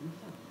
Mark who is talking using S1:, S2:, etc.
S1: Yeah.